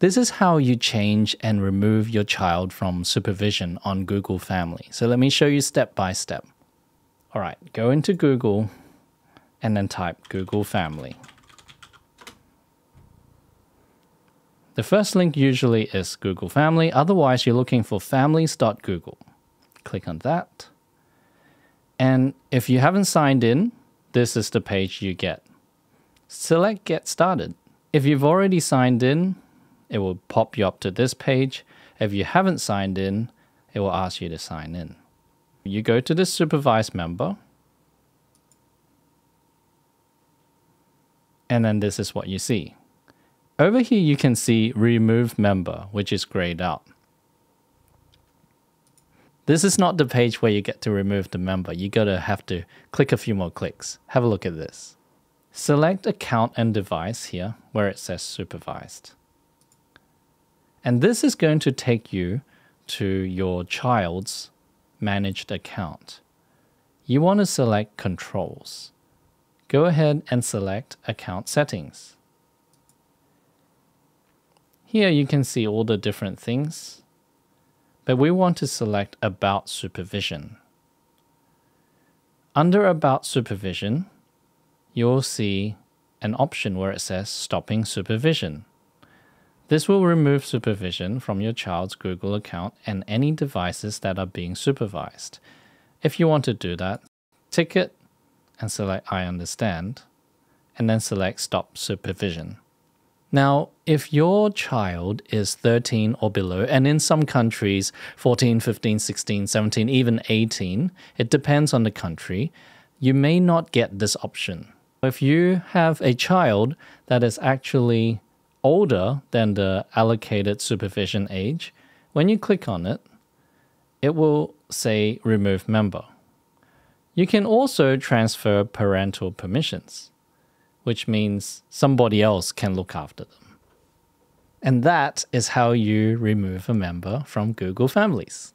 This is how you change and remove your child from supervision on Google Family. So let me show you step by step. All right, go into Google and then type Google Family. The first link usually is Google Family. Otherwise, you're looking for families.google. Click on that. And if you haven't signed in, this is the page you get. Select Get Started. If you've already signed in, it will pop you up to this page. If you haven't signed in, it will ask you to sign in. You go to the supervised member, and then this is what you see. Over here, you can see remove member, which is grayed out. This is not the page where you get to remove the member. You gotta have to click a few more clicks. Have a look at this. Select account and device here where it says supervised. And this is going to take you to your child's managed account. You want to select controls. Go ahead and select account settings. Here you can see all the different things, but we want to select about supervision. Under about supervision, you'll see an option where it says stopping supervision. This will remove supervision from your child's Google account and any devices that are being supervised. If you want to do that, tick it and select I understand, and then select Stop Supervision. Now, if your child is 13 or below, and in some countries 14, 15, 16, 17, even 18, it depends on the country, you may not get this option. If you have a child that is actually older than the allocated supervision age, when you click on it, it will say remove member. You can also transfer parental permissions, which means somebody else can look after them. And that is how you remove a member from Google Families.